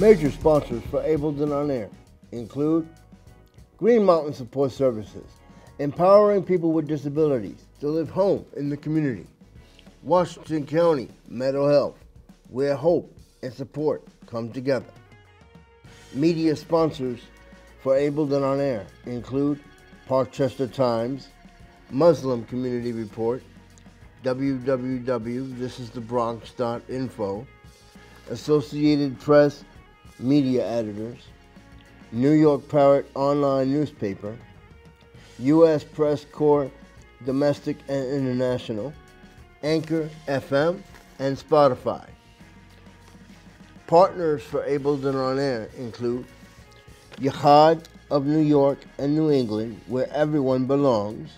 Major sponsors for Abled and On Air include Green Mountain Support Services, empowering people with disabilities to live home in the community. Washington County Mental Health, where hope and support come together. Media sponsors for Abled and On Air include Parkchester Times, Muslim Community Report, www.thisisthebronx.info, Associated Press Media Editors, New York Parrot Online Newspaper, U.S. Press Corps Domestic and International, Anchor FM, and Spotify. Partners for Abled and On Air include Yachad of New York and New England, where everyone belongs,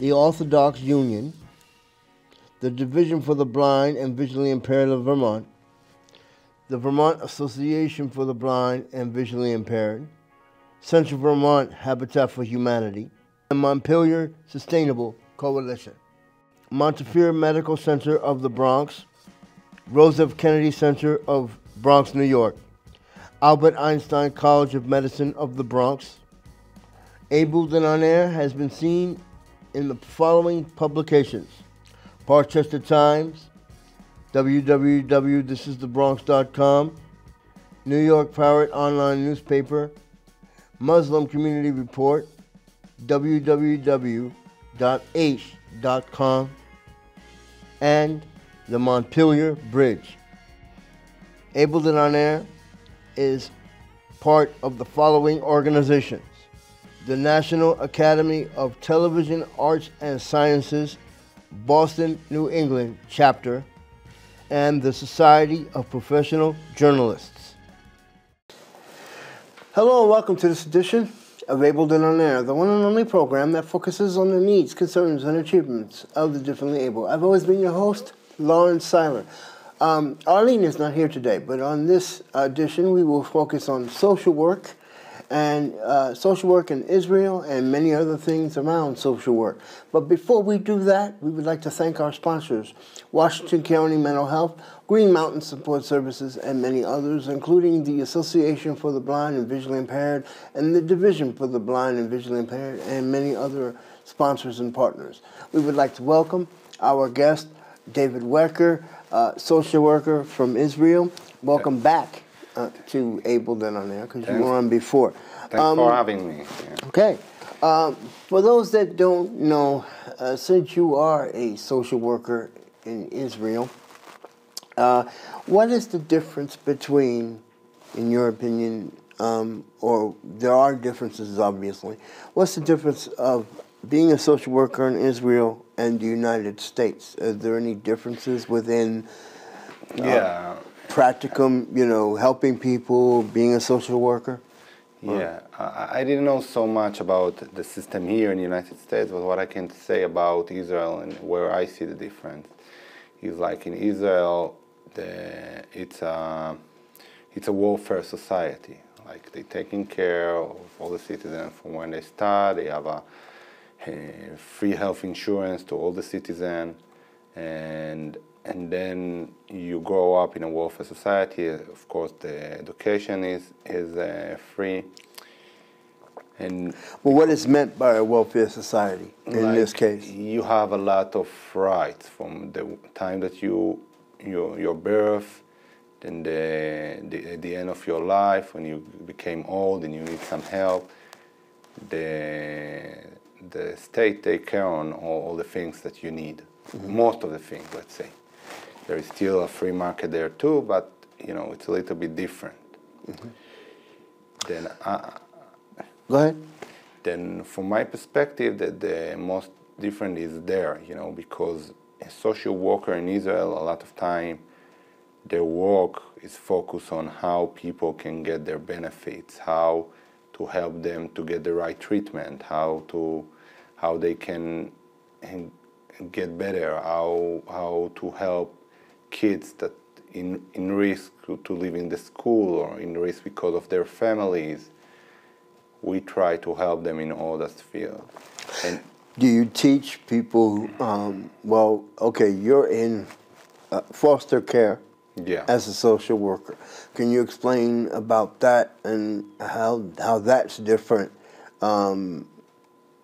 the Orthodox Union, the Division for the Blind and Visually Impaired of Vermont, the Vermont Association for the Blind and Visually Impaired, Central Vermont Habitat for Humanity, and Montpelier Sustainable Coalition. Montefiore Medical Center of the Bronx, Rose. Kennedy Center of Bronx, New York, Albert Einstein College of Medicine of the Bronx. Abled and On Air has been seen in the following publications Parkchester Times, www.thisisthebronx.com, New York Pirate Online Newspaper, Muslim Community Report, www.h.com, and the Montpelier Bridge. Abled and On Air is part of the following organizations the National Academy of Television Arts and Sciences, Boston, New England chapter, and the Society of Professional Journalists. Hello and welcome to this edition of Abled and On Air, the one and only program that focuses on the needs, concerns, and achievements of the differently able. I've always been your host, Lawrence Seiler. Um, Arlene is not here today, but on this edition, we will focus on social work and uh, social work in Israel and many other things around social work. But before we do that, we would like to thank our sponsors Washington County Mental Health, Green Mountain Support Services, and many others, including the Association for the Blind and Visually Impaired and the Division for the Blind and Visually Impaired, and many other sponsors and partners. We would like to welcome our guest, David Wecker, uh, social worker from Israel. Welcome back uh, to Abled and On Air because you were on before. Thanks um, for having me. Yeah. Okay. Um, for those that don't know, uh, since you are a social worker in Israel, uh, what is the difference between, in your opinion, um, or there are differences obviously, what's the difference of being a social worker in Israel and the United States? Are there any differences within? Uh, yeah practicum, you know, helping people, being a social worker? Yeah, I, I didn't know so much about the system here in the United States, but what I can say about Israel and where I see the difference is like in Israel, the, it's a it's a welfare society. Like they're taking care of all the citizens from when they start. They have a, a free health insurance to all the citizens, and and then you grow up in a welfare society. Of course, the education is is uh, free. And well, what is meant by a welfare society in like this case? You have a lot of rights from the time that you your your birth, then the, the the end of your life when you became old and you need some help. The the state take care on all, all the things that you need, mm -hmm. most of the things, let's say. There is still a free market there too, but you know it's a little bit different. Mm-hmm. Then, uh, go ahead. Then, from my perspective, that the most different is there, you know, because a social worker in Israel, a lot of time, their work is focused on how people can get their benefits, how to help them to get the right treatment, how to how they can get better, how how to help kids that in, in risk to live in the school or in risk because of their families, we try to help them in all that field. And do you teach people? Um, well, okay, you're in uh, foster care Yeah. as a social worker. Can you explain about that and how how that's different um,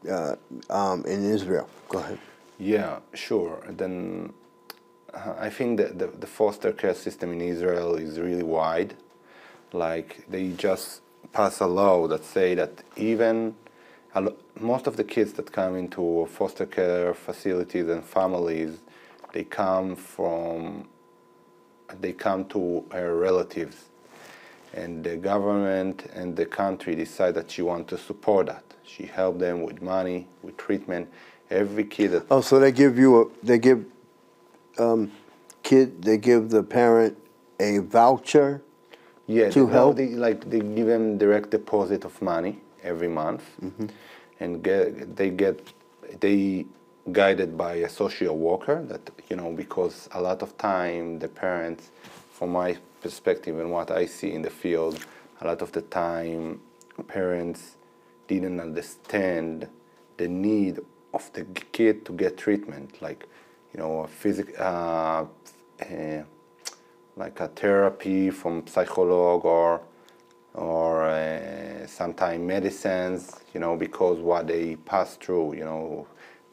uh, um, in Israel? Go ahead. Yeah, sure. Then Uh, I think that the, the foster care system in Israel is really wide. Like they just pass a law that say that even most of the kids that come into foster care facilities and families, they come from they come to relatives. And the government and the country decide that she want to support that. She help them with money with treatment. Every kid that Oh, so they give you a they give um, kid they give the parent a voucher. yeah to they, help? they, like they give them direct deposit of money every month and get they get they guided by a social worker that you know because a lot of time the parents from my perspective and what i see in the field a lot of the time parents didn't understand the need of the kid to get treatment like you know physic uh, uh, like a therapy from psycholog or or uh, sometimes medicines, you know, because what they pass through, you know,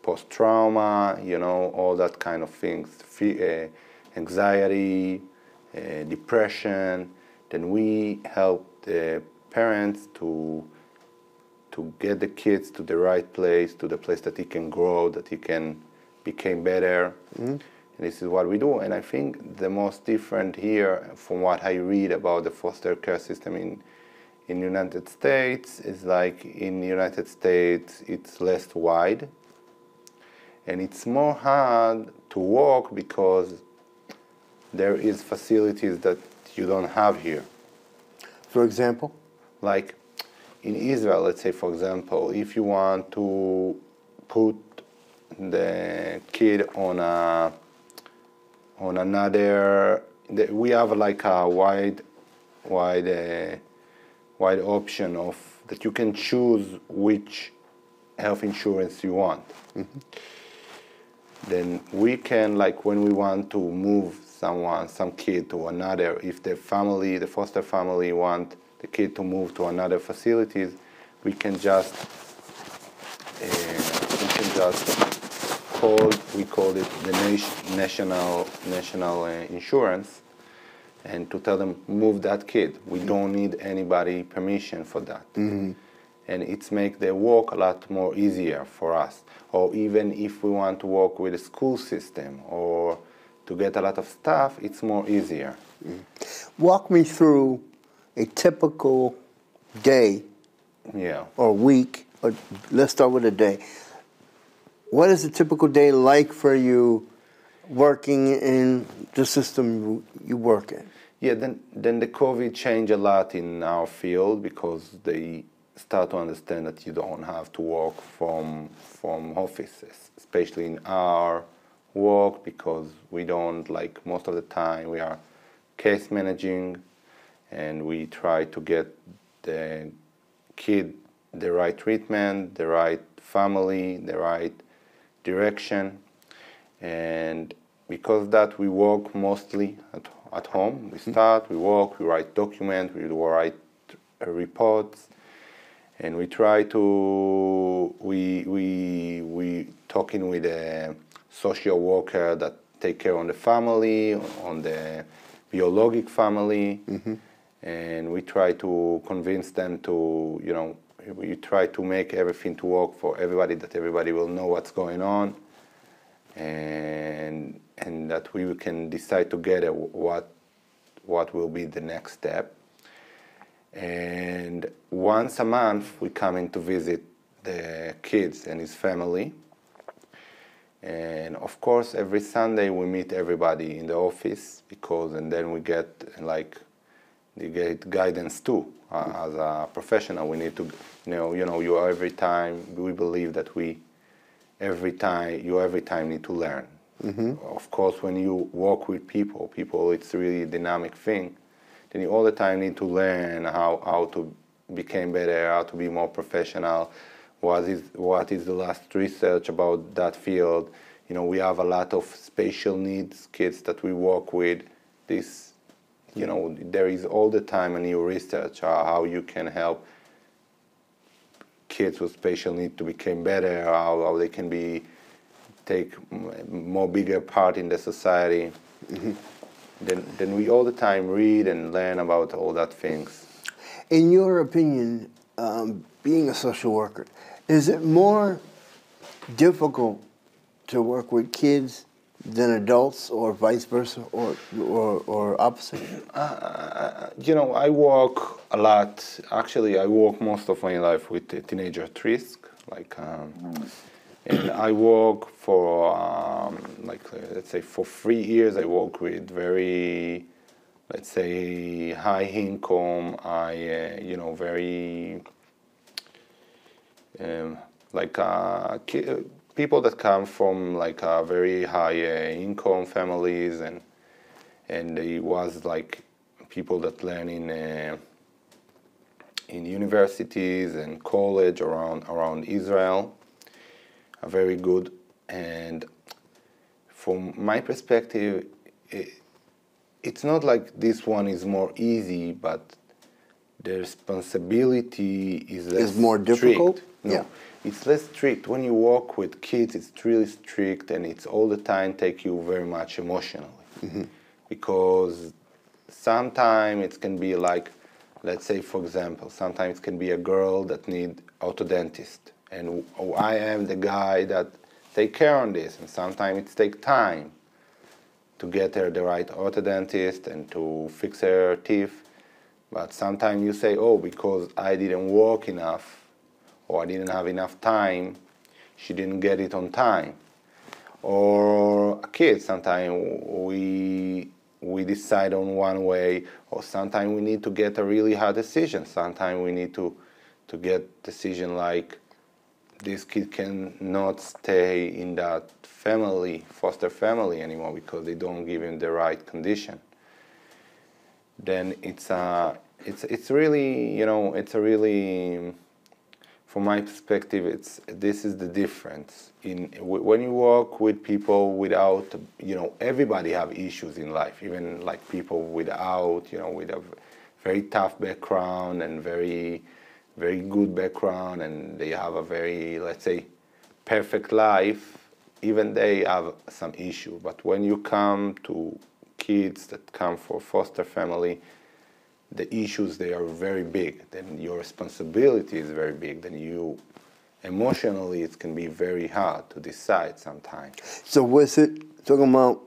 post trauma, you know, all that kind of things, fe- uh, anxiety, depression. Then we help the parents to to get the kids to the right place, to the place that he can grow, that he can become better. Mm-hmm. And this is what we do. And I think the most different here, from what I read about the foster care system in in United States, is like in the United States it's less wide, and it's more hard to walk because there is facilities that you don't have here For example, like in Israel, let's say for example, if you want to put the kid on a on another, the, we have like a wide wide uh, wide option of that you can choose which health insurance you want. Then we can like when we want to move someone, some kid to another, if the family, the foster family want the kid to move to another facilities, we can just uh, we can just call we call it the nation, national national uh, insurance. And to tell them move that kid. We mm-hmm. don't need anybody permission for that. Mm-hmm. And it's make the work a lot more easier for us. Or even if we want to work with a school system or to get a lot of stuff it's more easier. Mm-hmm. Walk me through a typical day yeah. or week. Or let's start with a day. What is a typical day like for you working in the system you, work in? Yeah, then then the COVID changed a lot in our field because they start to understand that you don't have to work from from offices, especially in our work because we don't like most of the time we are case managing and we try to get the kid the right treatment, the right family, the right direction. And because that we work mostly at, at home. We hmm. start we work we write documents we write reports. And we try to we we we talking with a social worker that take care on the family on the biologic family. Mm-hmm. And we try to convince them to you know we try to make everything to work for everybody that everybody will know what's going on and and that we can decide together what what will be the next step. And once a month, we come in to visit the kids and his family. And of course, every Sunday we meet everybody in the office because, and then we get like, they get guidance too. Uh, as a professional, we need to, you know, you know, you every time we believe that we every time you every time need to learn. Of course, when you work with people, people it's really a dynamic thing. Then you all the time need to learn how, how to become better, how to be more professional. What is what is the last research about that field? You know, we have a lot of special needs kids that we work with, this, you know, there is all the time a new research how, how you can help kids with special needs to become better, how, how they can be take more bigger part in the society. Then, then we all the time read and learn about all that things. In your opinion, um, being a social worker, is it more difficult to work with kids than adults, or vice versa, or or, or opposite? Uh, you know, I work a lot. Actually, I work most of my life with teenager at risk. Like, um, and I work for um, like uh, let's say for three years. I work with very, let's say, high income. I uh, you know very um, like uh, ki- people that come from like uh, very high uh, income families and and it was like people that learn in uh, in universities and college around around Israel are very good and from my perspective it, it's not like this one is more easy but the responsibility is less Is more difficult? No, Yeah. It's less strict. When you work with kids, it's really strict, and it's all the time take you very much emotionally, mm-hmm. because sometimes it can be like, let's say for example, sometimes it can be a girl that need orthodontist, and I am the guy that take care on this, and sometimes it take time to get her the right orthodontist and to fix her teeth. But sometimes you say, oh, because I didn't work enough or I didn't have enough time, she didn't get it on time. Or a kid, sometimes we we decide on one way, or sometimes we need to get a really hard decision. Sometimes we need to to get decision like this kid cannot stay in that family, foster family anymore because they don't give him the right condition. Then it's a, it's it's really you know it's a really, from my perspective, it's this is the difference in when you work with people without you know everybody have issues in life, even like people without you know with a very tough background and very very good background and they have a very let's say perfect life even they have some issue. But when you come to kids that come for foster family the issues they are very big then your responsibility is very big then you emotionally it can be very hard to decide sometimes So was it talking about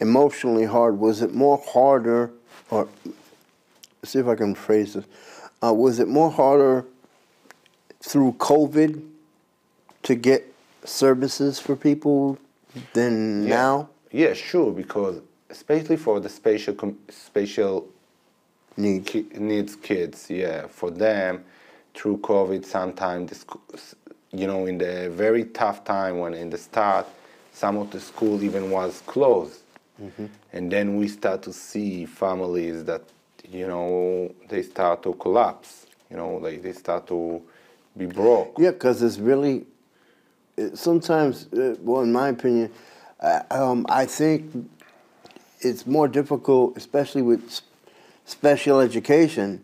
emotionally hard? Was it more harder, or see if I can phrase this? Uh, was it more harder through COVID to get services for people than Yeah. now? yeah sure because especially for the special com- Needs. ki- needs kids yeah for them through covid sometimes you know in the very tough time when in the start some of the school even was closed and then we start to see families that you know they start to collapse you know like they start to be broke Yeah, because it's really it, sometimes. Uh, well, in my opinion, uh, um, I think it's more difficult, especially with special education.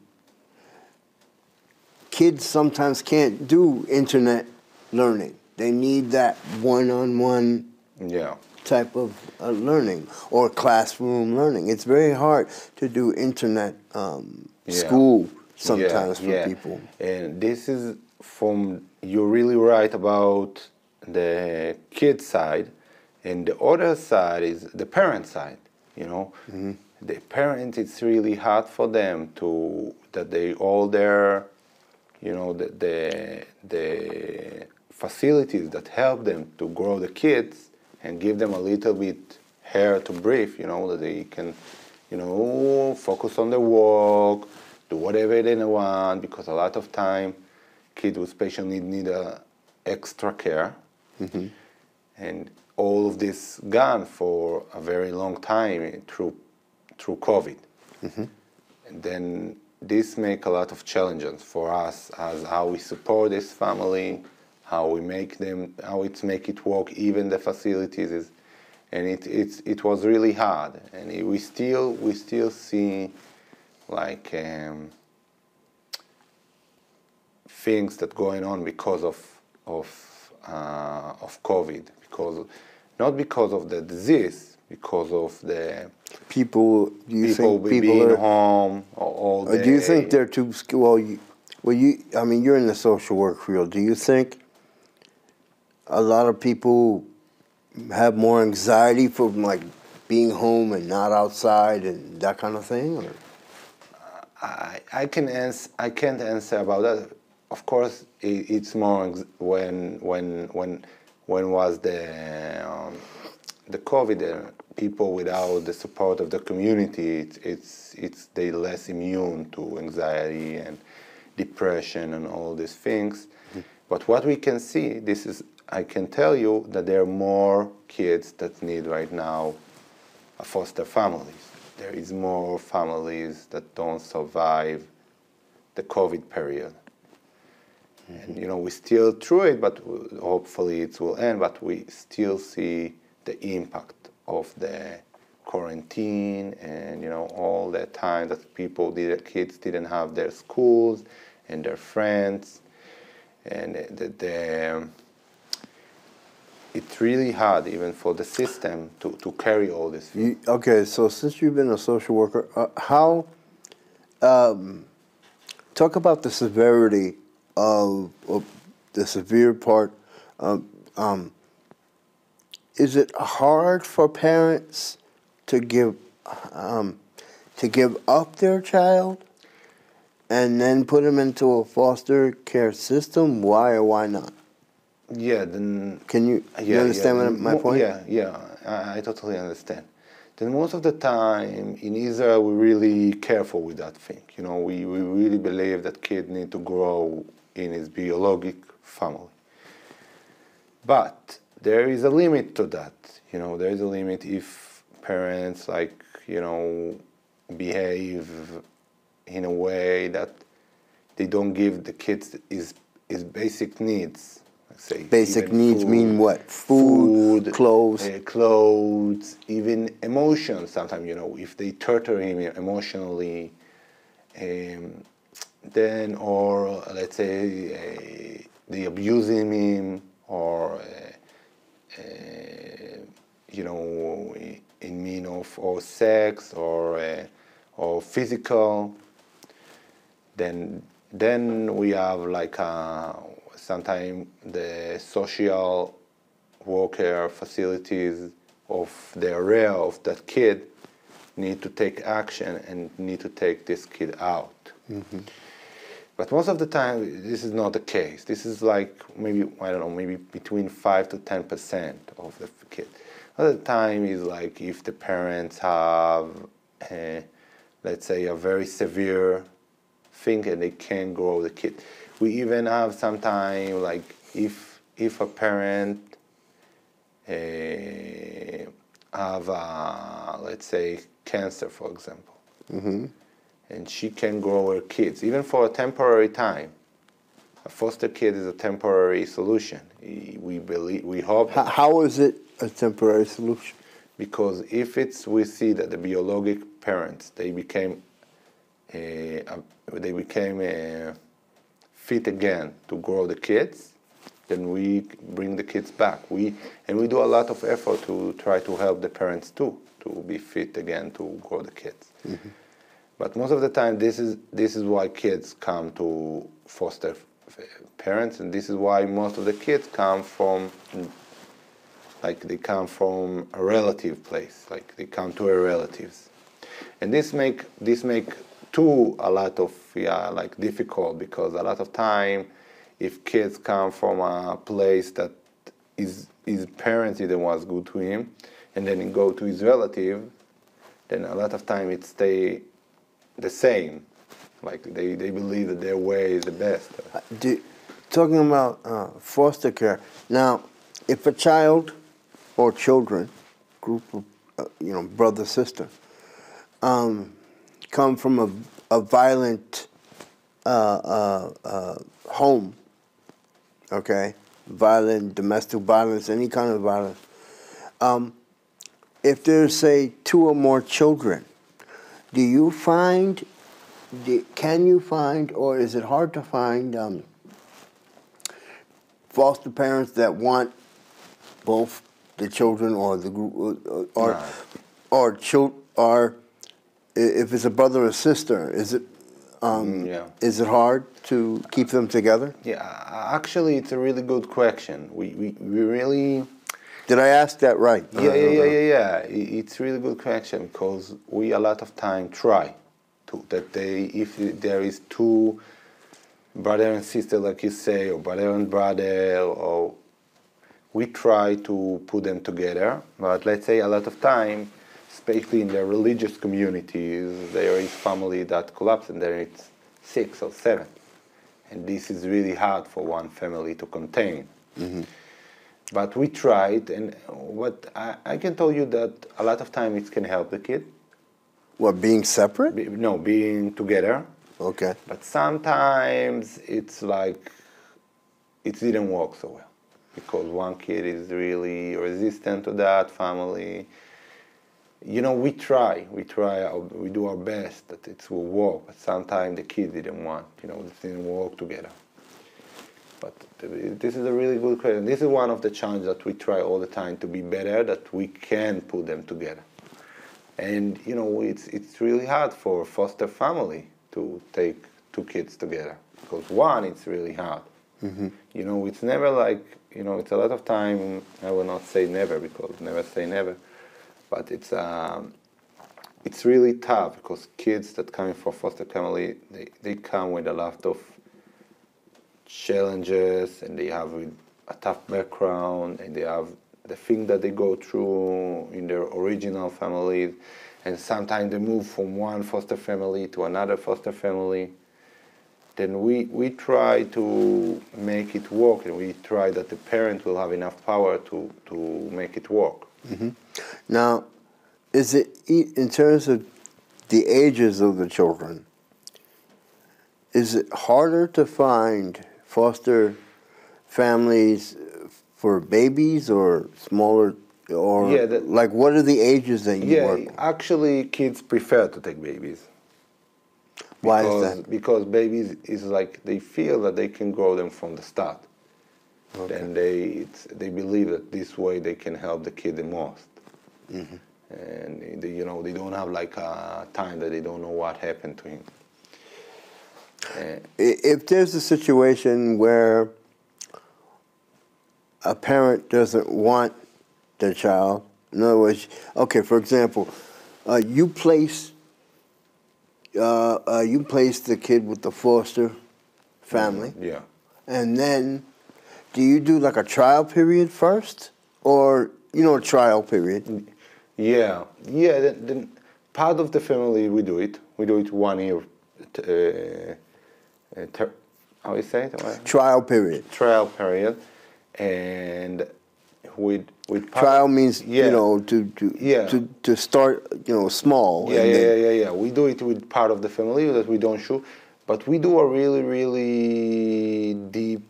Kids sometimes can't do internet learning. They need that one-on-one yeah type of uh, learning or classroom learning. It's very hard to do internet um, Yeah. school Yeah, sometimes for yeah. people. And this is from you're really right about the kid side, and the other side is the parent side. You know, the parents it's really hard for them to that they all their, you know, the the, the facilities that help them to grow the kids and give them a little bit air to breathe. You know that they can, you know, focus on their work, do whatever they want because a lot of time kids with special need need a extra care mm-hmm. and all of this gone for a very long time through through covid. And then this make a lot of challenges for us as how we support this family how we make them how it's make it work even the facilities is and it it, it was really hard, and it, we still we still see like um, things that going on because of of uh, of COVID, because not because of the disease, because of the People, do you people think people being are? home all, day. do you think they're too well? You, well, you. I mean, you're in the social work field. Do you think a lot of people have more anxiety from like being home and not outside and that kind of thing? Or? I, I can answer. I can't answer about that. Of course, it, it's more when when when when was the um, the COVID. Uh, people without the support of the community, it's it's it's they less immune to anxiety and depression and all these things. But what we can see, this is I can tell you that there are more kids that need right now a foster families. There is more families that don't survive the COVID period. And you know, we still through it, but hopefully it will end. But we still see the impact of the quarantine and you know all the time that people did kids didn't have their schools and their friends and the, the it's really hard even for the system to, to carry all this You, okay, so since you've been a social worker, uh, how um, talk about the severity of, of the severe part. of, um, is it hard for parents to give um, to give up their child and then put them into a foster care system? Why or why not? yeah then Can you, you understand yeah. my point? Yeah, yeah, I, I totally understand. Then most of the time in Israel, we're really careful with that thing. You know, we, we really believe that kid need to grow in his biologic family. But there is a limit to that. You know, there is a limit if parents like, you know, behave in a way that they don't give the kids his, his basic needs. Let's say Basic needs food, mean what? Food, food, clothes. uh, clothes, even emotions. Sometimes you know if they torture him emotionally, um, then or let's say uh, they abusing him or uh, you know in mean of or sex or uh, or physical then then we have like uh, sometimes the social worker facilities of the area of that kid need to take action and need to take this kid out. But most of the time, this is not the case. This is like maybe I don't know, maybe between five to ten percent of the kid. Other time is like if the parents have, uh, let's say, a very severe thing and they can't grow the kid. We even have sometimes like if if a parent uh, have a, let's say cancer, for example, and she can grow her kids even for a temporary time. A foster kid is a temporary solution. We believe, we hope How, how is it a temporary solution? because if it's we see that the biologic parents they became uh, uh, they became uh, fit again to grow the kids then we bring the kids back we and we do a lot of effort to try to help the parents too to be fit again to grow the kids but most of the time this is this is why kids come to foster parents and this is why most of the kids come from like they come from a relative place like they come to their relatives. And this make this make too a lot of yeah like difficult because a lot of time if kids come from a place that his his parents didn't was good to him and then he go to his relative then a lot of time it stay the same like they, they believe that their way is the best Do, talking about uh, foster care. Now, if a child or children, group of, uh, you know, brother, sister, um, come from a, a violent uh, uh, uh, home, okay, violent, domestic violence, any kind of violence, um, if there's say two or more children, do you find, do, can you find, or is it hard to find um, foster parents that want both the children or the group or or, Right. or, chil- or if it's a brother or sister, is it um, yeah. is it hard to keep them together? Yeah, actually, it's a really good question. We, we, we really, Did I ask that right? yeah, yeah, yeah, uh-huh. yeah, yeah. It's really good question because we a lot of time try to that they if there is two brother and sister, like you say, or brother and brother, or we try to put them together. But let's say a lot of time, especially in the religious communities, there is family that collapse and there it's six or seven, and this is really hard for one family to contain. Mm-hmm. But we tried, and what I, I can tell you that a lot of time it can help the kid. What being separate? Be, no, being together. Okay. But sometimes it's like it didn't work so well because one kid is really resistant to that family. You know, we try, we try, we do our best that it will work, but sometimes the kid didn't want, you know, it didn't work together. But this is a really good question. This is one of the challenges that we try all the time to be better, that we can put them together. And you know, it's it's really hard for a foster family to take two kids together because one, it's really hard. You know, it's never like you know, it's a lot of time. I will not say never because never say never, but it's um, it's really tough because kids that coming from foster family, they, they come with a lot of challenges and they have a tough background and they have the thing that they go through in their original families and sometimes they move from one foster family to another foster family. Then we, we try to make it work and we try that the parent will have enough power to, to make it work. Mm-hmm. Now, is it in terms of the ages of the children? Is it harder to find foster families for babies or smaller, or Yeah, that- like what are the ages that you yeah work? with? actually kids prefer to take babies Why because, is that? Because babies is like they feel that they can grow them from the start. and they it's, they believe that this way they can help the kid the most. Mm-hmm. And they, you know they don't have like a time that they don't know what happened to him. Uh, If there's a situation where a parent doesn't want their child, in other words, okay, for example, uh, you place uh, uh, you place the kid with the foster family, yeah. and then do you do like a trial period first, or you know a trial period? Yeah, yeah. Then, then part of the family we do it. We do it one year. Ter- how you say it? Trial period. trial period, and with with Trial means yeah. you know to to, Yeah. to to start you know small. Yeah, and yeah, then- yeah, yeah, yeah. We do it with part of the family that we don't show, but we do a really, really deep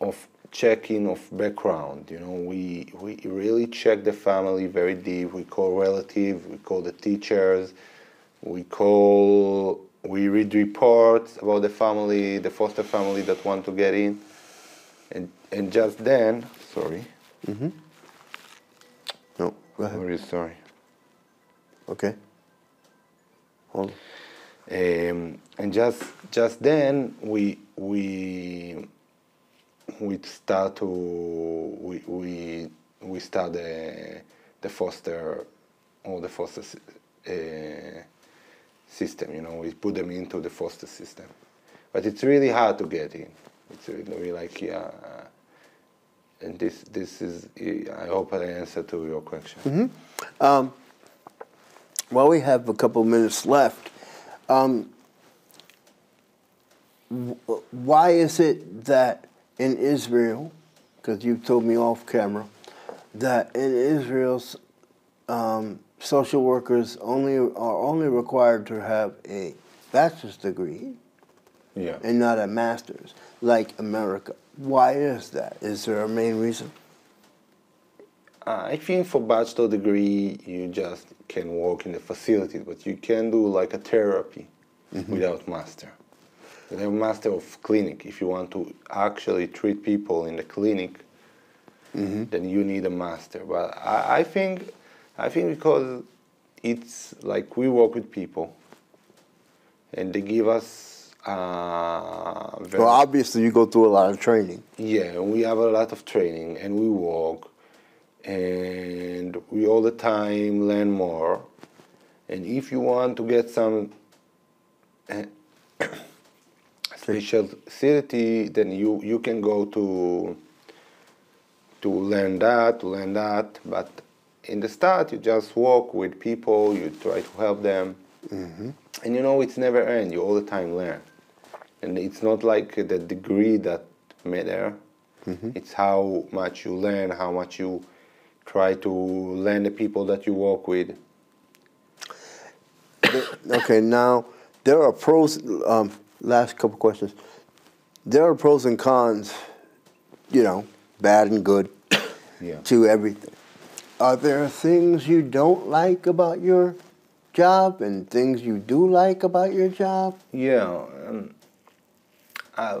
of checking of background. You know, we we really check the family very deep. We call relative, we call the teachers, we call we read reports about the family, the foster family that want to get in, and and just then, sorry, Mm-hmm. No, go ahead. very sorry. Okay. Hold. Um, and just just then we we we start to we we we start the the foster or the foster uh, system. You know, we put them into the foster system, but it's really hard to get in. It's really like yeah. And this this is I hope I answer to your question. Um, while we have a couple minutes left, um, why is it that in Israel, because you told me off camera, that in Israel, s- um, social workers only are only required to have a bachelor's degree Yeah. and not a master's, like America. Why is that? Is there a main reason? I think for bachelor degree, you just can work in the facilities, but you can do like a therapy mm-hmm. without master. You have master of clinic. If you want to actually treat people in the clinic, mm-hmm. then you need a master. But I, I think, I think because it's like we work with people, and they give us. Uh, well, obviously, you go through a lot of training. Yeah, we have a lot of training, and we work, and we all the time learn more. And if you want to get some uh, specialty, then you, you can go to to learn that, to learn that. But in the start, you just work with people, you try to help them. Mm-hmm. And you know, it's never end. You all the time learn. And it's not like the degree that matter. Mm-hmm. It's how much you learn, how much you try to learn the people that you work with. okay, now there are pros. Um, last couple questions. There are pros and cons, you know, bad and good, yeah. to everything. Are there things you don't like about your job and things you do like about your job? Yeah. Um, uh,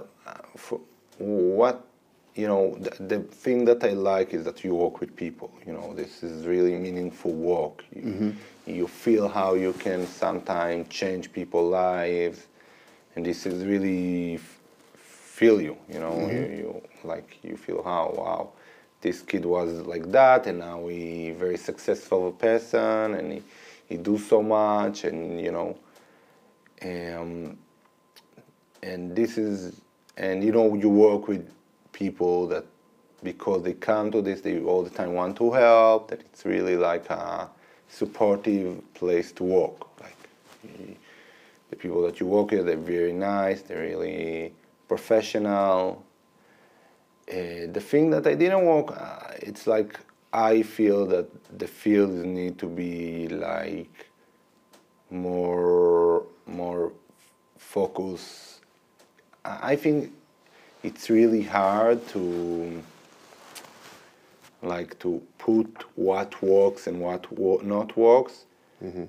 for what you know, the, the, thing that I like is that you work with people. You know, this is really meaningful work. You, mm-hmm. you feel how you can sometimes change people's lives, and this is really f- feel you. You know, mm-hmm. you, you, like you feel how wow, this kid was like that, and now he very successful person, and he, he do so much, and you know, um, and this is, and you know, you work with people that because they come to this, they all the time want to help. That it's really like a supportive place to work. Like the people that you work with, they're very nice. They're really professional. The thing that I didn't work, uh, it's like I feel that the fields need to be like more more focus. I think it's really hard to like to put what works and what wo- not works mm-hmm.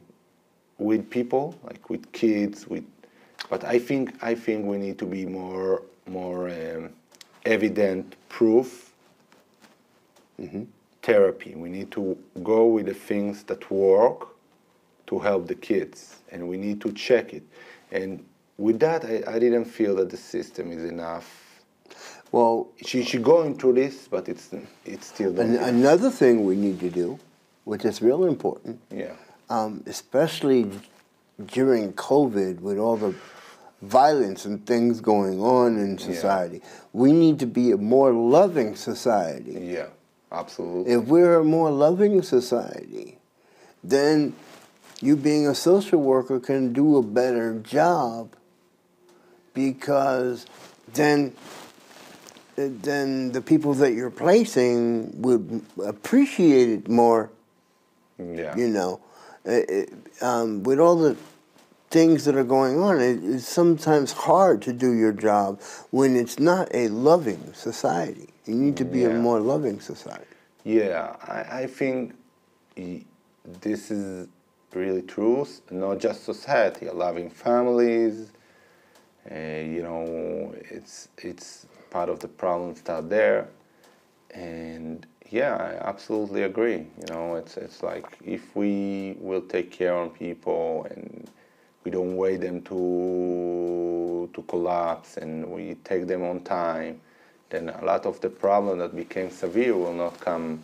with people like with kids with but i think i think we need to be more more um, evident proof mm-hmm. therapy we need to go with the things that work to help the kids and we need to check it and with that i, I didn't feel that the system is enough well, she should go into this, but it's it's still. An, another thing we need to do, which is real important. Yeah. Um, especially during COVID, with all the violence and things going on in society, yeah. we need to be a more loving society. Yeah, absolutely. If we're a more loving society, then you being a social worker can do a better job because then then the people that you're placing would appreciate it more. Yeah. You know, it, um, with all the things that are going on, it, it's sometimes hard to do your job when it's not a loving society. You need to be yeah. a more loving society. Yeah, I, I think this is really true. Not just society, loving families. Uh, you know, it's it's part of the problem start there. And yeah, I absolutely agree. You know, it's it's like if we will take care on people and we don't wait them to to collapse and we take them on time, then a lot of the problem that became severe will not come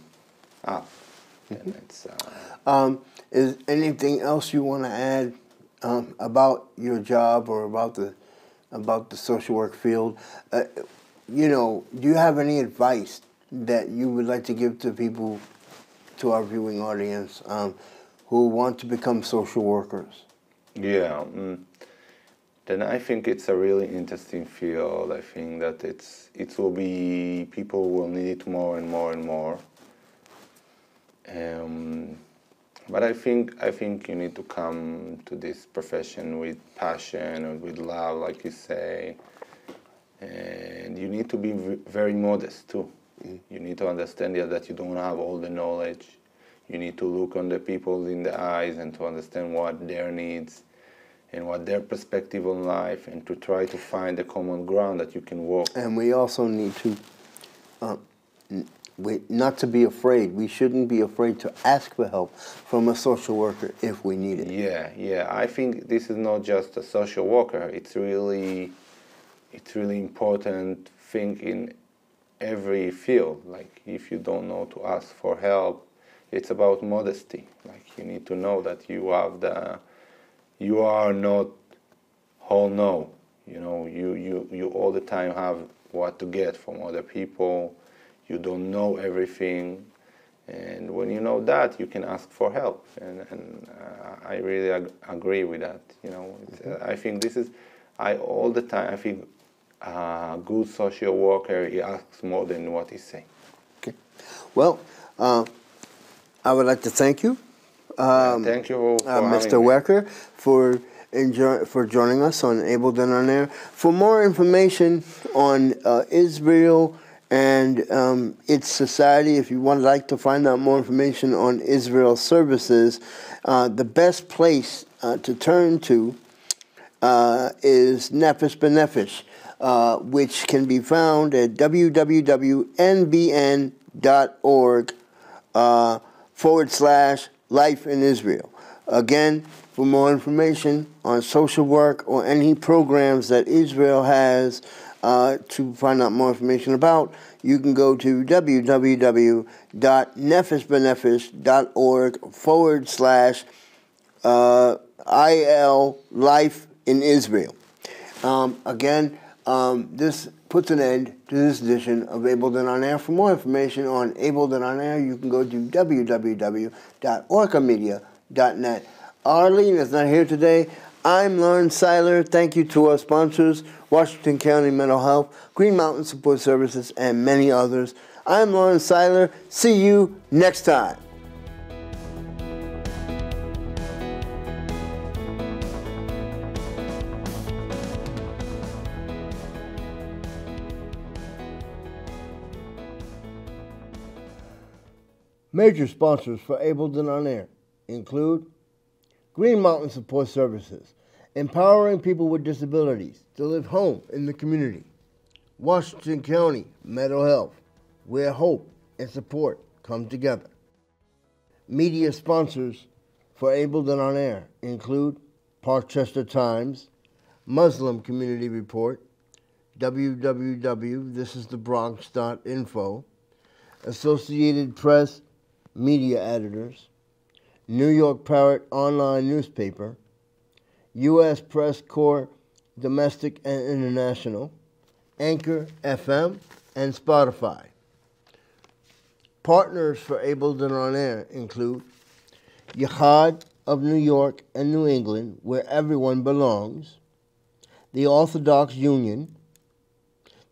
up. Mm-hmm. Uh, um, is anything else you want to add um, about your job or about the about the social work field? Uh, you know, do you have any advice that you would like to give to people, to our viewing audience, um, who want to become social workers? Yeah. Mm. Then I think it's a really interesting field. I think that it's it will be people will need it more and more and more. Um, but I think I think you need to come to this profession with passion or with love, like you say and you need to be very modest too. Mm. You need to understand that you don't have all the knowledge. You need to look on the people in the eyes and to understand what their needs and what their perspective on life and to try to find a common ground that you can walk. And we also need to, uh, we, not to be afraid. We shouldn't be afraid to ask for help from a social worker if we need it. Yeah, yeah. I think this is not just a social worker. It's really, it's really important thing in every field. Like if you don't know to ask for help, it's about modesty. Like you need to know that you have the you are not whole no. You know, you, you, you all the time have what to get from other people. You don't know everything. And when you know that, you can ask for help. And, and uh, I really ag- agree with that. You know, uh, I think this is, I all the time, I think a good social worker, he asks more than what he's saying. Okay. Well, uh, I would like to thank you um, Thank you, uh, Mr. Wecker, for enjoy, for joining us on Abled and on Air. For more information on uh, Israel and um, its society, if you would like to find out more information on Israel services, uh, the best place uh, to turn to uh, is Nefesh B'Nefesh, uh, which can be found at www.nbn.org forward slash Life in Israel. Again, for more information on social work or any programs that Israel has uh, to find out more information about, you can go to www.nefeshbenefesh.org forward slash uh, IL Life in Israel. Um, again, um, this puts an end to this edition of Abled and On Air. For more information on Abled and On Air, you can go to www.orcamedia.net. Arlene is not here today. I'm Lauren Seiler. Thank you to our sponsors, Washington County Mental Health, Green Mountain Support Services, and many others. I'm Lauren Seiler. See you next time. Major sponsors for Abled and on Air include Green Mountain Support Services, empowering people with disabilities to live home in the community. Washington County Mental Health, where hope and support come together. Media sponsors for Abled and on Air include Parkchester Times, Muslim Community Report, www.thisisthebronx.info, Associated Press media editors, New York Parrot online newspaper, U.S. Press Corps domestic and international, Anchor FM, and Spotify. Partners for Abled and on Air include Yachad of New York and New England, where everyone belongs, the Orthodox Union,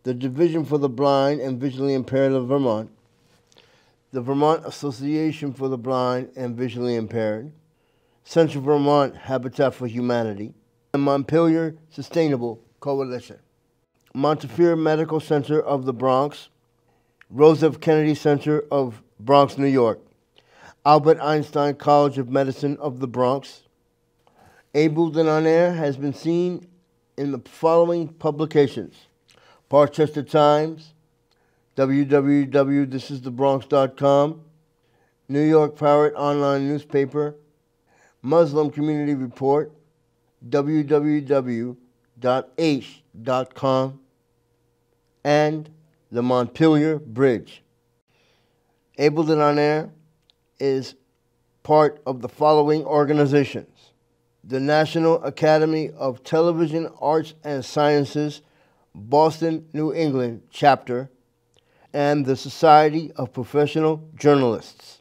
the Division for the Blind and Visually Impaired of Vermont, the Vermont Association for the Blind and Visually Impaired, Central Vermont Habitat for Humanity, and Montpelier Sustainable Coalition. Montefiore Medical Center of the Bronx, Rose F. Kennedy Center of Bronx, New York, Albert Einstein College of Medicine of the Bronx. Abled and on has been seen in the following publications Parkchester Times, www.thisisthebronx.com, New York Parrot online newspaper, Muslim Community Report, www.aish.com, and the Montpelier Bridge. Abled and on Air is part of the following organizations the National Academy of Television Arts and Sciences, Boston, New England chapter and the Society of Professional Journalists.